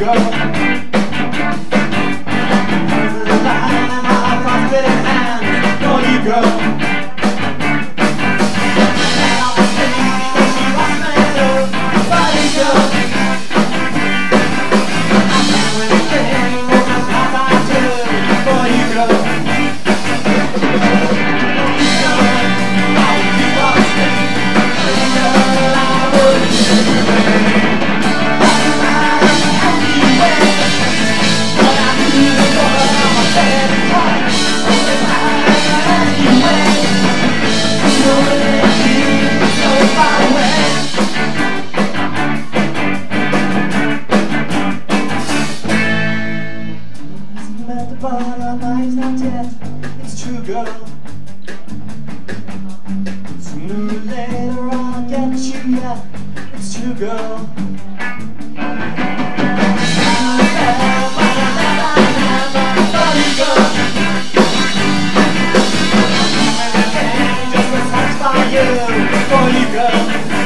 go. It's true, girl. Sooner or later I'll get you, yeah. It's true, girl. For you, girl.